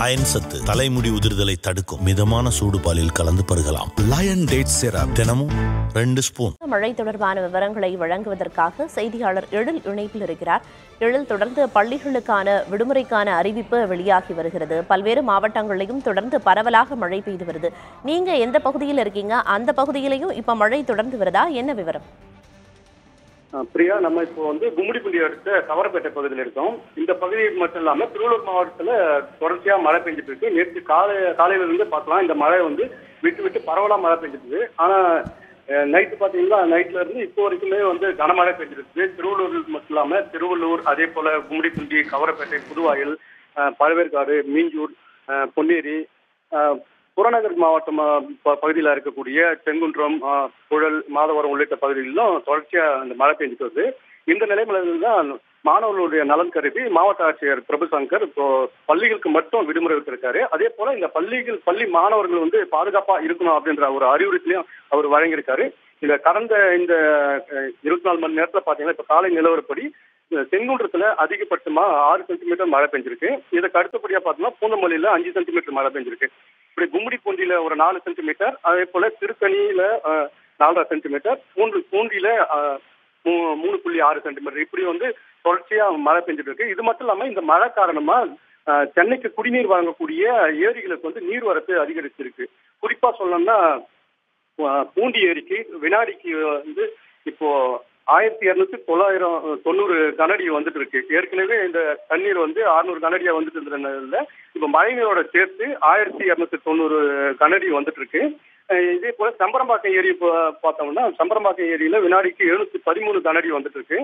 Iron சத்து தலைமுடி உதிர்தலை தடுக்கும். மிதமான சூடு பாலில் கலந்து பருகலாம். லயன் டேட் சிரப் தினமும் ரெண்டு ஸ்பூன். மழை தொடர்பான விவரங்களை வழங்குவதற்காக செய்தியாளர் எழில் இணைப்பில் இருக்கிறார். எழில் தொடர்ந்து பள்ளிகளுக்கான விடுமுறைக்கான அறிவிப்பு வெளியாகி வருகிறது. பல்வேறு மாவட்டங்களிலும் தொடர்ந்து பரவலாக மழை பெய்து வருது. நீங்க எந்த பகுதியில் இருக்கீங்க? அந்த பகுதியிலையும் இப்ப மழை தொடர்ந்து வருதா? என்ன விவரம்? பிரியா நம்ம இப்போ வந்து கும்மிடிப்பள்ளி அடுத்த கவரப்பேட்டை பகுதியில் இருக்கோம். இந்த பகுதி மட்டும் இல்லாம திருவள்ளூர் மாவட்டத்துல தொடர்ச்சியா மழை பெஞ்சிட்டு இருக்கு. நேற்று காலை காலையிலிருந்து பார்க்கலாம். இந்த மழை வந்து விட்டு விட்டு பரவலா மழை பெஞ்சிட்டு இருக்கு. ஆனா நைட்டு பாத்தீங்கன்னா நைட்ல இருந்து இப்போ வரைக்குமே வந்து கனமழை பெஞ்சிருக்கு திருவள்ளூர் மட்டும் இல்லாம திருவள்ளூர் அதே போல கும்மிடிப்பள்ளி கவரப்பேட்டை புதுவாயில் பழவேற்காடு மீஞ்சூர் பொன்னேரி புறநகர் மாவட்டம் பகுதியில் இருக்கக்கூடிய செங்குன்றம் புழல் மாதவரம் உள்ளிட்ட பகுதிகளிலும் தொடர்ச்சியா அந்த மழை பெஞ்சிட்டு வருது. இந்த நிலைமையில தான் மாணவர்களுடைய நலன் கருதி மாவட்ட ஆட்சியர் பிரபு சங்கர் இப்போ பள்ளிகளுக்கு மட்டும் விடுமுறை விட்டிருக்காரு. அதே போல இந்த பள்ளிகள் பள்ளி மாணவர்கள் வந்து பாதுகாப்பா இருக்கணும் அப்படின்ற ஒரு அறிவுறுத்தலையும் அவர் வழங்கியிருக்காரு. இந்த கடந்த இந்த இருபத்தி நாலு மணி நேரத்துல பாத்தீங்கன்னா இப்ப காலை நிலவரப்படி இந்த அதிகபட்சமா ஆறு சென்டிமீட்டர் மழை பெஞ்சிருக்கு. இதுக்கு அடுத்தபடியா பார்த்தோம்னா பூந்தமல்லியில அஞ்சு சென்டிமீட்டர் மழை பெஞ்சிருக்கு. இப்படி கும்மிடி பூண்டியில ஒரு நாலு சென்டிமீட்டர் அதே போல திருத்தணியில நாலரை சென்டிமீட்டர் பூண்டு பூண்டியில மூ- மூணு புள்ளி ஆறு சென்டிமீட்டர் இப்படி வந்து தொடர்ச்சியா மழை பெஞ்சிட்டு இருக்கு. இது மட்டும் இல்லாம இந்த மழை காரணமா சென்னைக்கு குடிநீர் வழங்கக்கூடிய ஏரிகளுக்கு வந்து நீர்வரத்து அதிகரிச்சிருக்கு. குறிப்பா சொல்லணும்னா பூண்டி ஏரிக்கு வினாடிக்கு வந்து இப்போ ஆயிரத்தி இருநூத்தி தொள்ளாயிரம் தொண்ணூறு கனடி வந்துட்டு இருக்கு. ஏற்கனவே இந்த தண்ணீர் வந்து அறுநூறு கனடியா வந்துட்டு இருந்ததுல இப்ப மழைநீரோட சேர்த்து ஆயிரத்தி இருநூத்தி தொண்ணூறு கனடி வந்துட்டு இருக்கு. இதே போல சம்பரம்பாக்கம் ஏரி பார்த்தோம்னா சம்பரம்பாக்கம் ஏரியில வினாடிக்கு எழுநூத்தி பதிமூணு கனடி வந்துட்டு இருக்கு.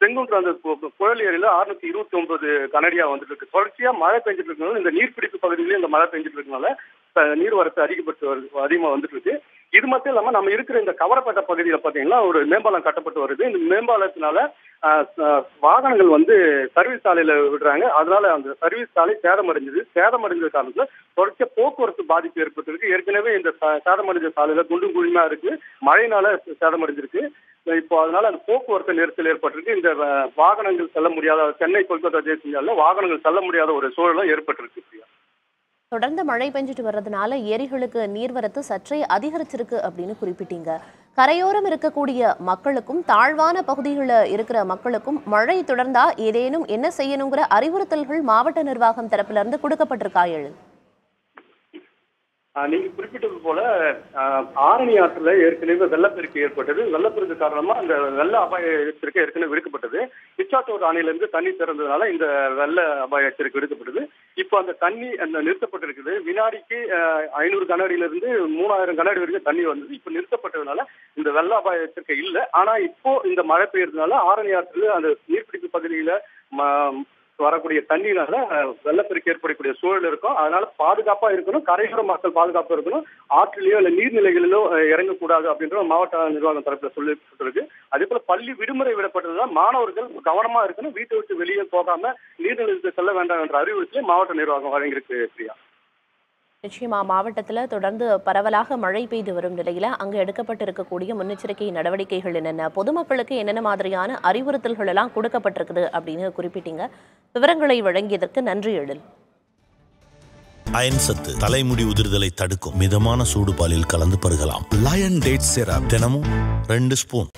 செங்குன்ற அந்த புயல் ஏரியில அறுநூத்தி இருபத்தி ஒன்பது கனடியா வந்துட்டு இருக்கு. தொடர்ச்சியா மழை பெஞ்சிட்டு இருக்கனால இந்த நீர்பிடிப்பு பகுதியிலேயே இந்த மழை பெஞ்சிட்டு இருக்கனால நீர்வரத்து அதிகப்பட்டு வருது அதிகமா வந்துட்டு இருக்கு. இது மட்டும் இல்லாம நம்ம இருக்கிற இந்த கவரப்பட்ட பகுதியில பாத்தீங்கன்னா ஒரு மேம்பாலம் கட்டப்பட்டு வருது. இந்த மேம்பாலத்தினால வாகனங்கள் வந்து சர்வீஸ் சாலையில விடுறாங்க. அதனால அந்த சர்வீஸ் சாலை சேதமடைஞ்சது. சேதமடைஞ்ச காரணத்துல தொடர்ச்சியா போக்குவரத்து பாதிப்பு ஏற்பட்டிருக்கு. ஏற்கனவே இந்த ச- சேதமடைஞ்ச சாலையில குண்டும் குழிமா இருக்கு. மழையினால சேதமடைஞ்சிருக்கு. இப்போ அதனால அந்த போக்குவரத்து நெரிசல் ஏற்பட்டிருக்கு. இந்த வாகனங்கள் செல்ல முடியாத சென்னை கொல்கத்தா தேசியால வாகனங்கள் செல்ல முடியாத ஒரு சூழலும் ஏற்பட்டிருக்கு தொடர்ந்து மழை பெஞ்சிட்டு வர்றதுனால ஏரிகளுக்கு நீர்வரத்து சற்றே அதிகரிச்சிருக்கு அப்படின்னு குறிப்பிட்டீங்க. கரையோரம் இருக்கக்கூடிய மக்களுக்கும் தாழ்வான பகுதிகளில் இருக்கிற மக்களுக்கும் மழை தொடர்ந்தா ஏதேனும் என்ன செய்யணுங்கிற அறிவுறுத்தல்கள் மாவட்ட நிர்வாகம் தரப்புல இருந்து கொடுக்கப்பட்டிருக்கா எழு நீங்க குறிப்பிட்டது போல ஆரணி ஆற்றுல ஏற்கனவே வெள்ளப்பெருக்கு ஏற்பட்டது. வெள்ளப்பெருக்கு காரணமா அந்த வெள்ள அபாய எச்சரிக்கை ஏற்கனவே விடுக்கப்பட்டது. பிச்சாட்டூர் அணையிலிருந்து தண்ணி திறந்ததுனால இந்த வெள்ள அபாய எச்சரிக்கை விடுக்கப்பட்டது. இப்போ அந்த தண்ணி அந்த நிறுத்தப்பட்டிருக்குது. வினாடிக்கு ஐநூறு கனஅடியிலிருந்து மூணாயிரம் கனஅடி வரைக்கும் தண்ணி வந்தது. இப்போ நிறுத்தப்பட்டதுனால இந்த வெள்ள அபாய எச்சரிக்கை இல்லை. ஆனா இப்போ இந்த மழை பெய்யறதுனால ஆரணி ஆற்றுல அந்த நீர்பிடிப்பு பகுதியில வரக்கூடிய தண்ணியினால வெள்ளப்பெருக்கு ஏற்படக்கூடிய சூழல் இருக்கும். அதனால பாதுகாப்பா இருக்கணும். கரையோர மக்கள் பாதுகாப்பா இருக்கணும். ஆற்றிலேயோ இல்ல நீர்நிலைகளிலோ இறங்கக்கூடாது அப்படின்ற மாவட்ட நிர்வாகம் தரப்புல சொல்லப்பட்டிருக்கு அதே போல பள்ளி விடுமுறை விடப்பட்டதுதான் மாணவர்கள் கவனமா இருக்கணும். வீட்டை விட்டு வெளியே போகாம நீர்நிலைக்கு செல்ல வேண்டாம் என்ற அறிவுறுத்தலை மாவட்ட நிர்வாகம் வழங்கியிருக்கு பிரியா. நிச்சயமா மாவட்டத்தில் தொடர்ந்து பரவலாக மழை பெய்து வரும் நிலையில் அங்க எடுக்கப்பட்டிருக்கக்கூடிய முன்னெச்சரிக்கை நடவடிக்கைகள் என்னென்ன? பொதுமக்களுக்கு என்னென்ன மாதிரியான அறிவுறுத்தல்கள் எல்லாம் கொடுக்கப்பட்டிருக்குது அப்படின்னு குறிப்பிட்டீங்க. விவரங்களை வழங்கியதற்கு நன்றி எழில். அயன் சத்து தலைமுடி உதிர்தலை தடுக்கும் மிதமான சூடு பாலில் கலந்து பருகலாம். லயன் டேட் சிரப் தினமும் ரெண்டு ஸ்பூன்.